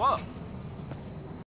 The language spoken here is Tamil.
fuck?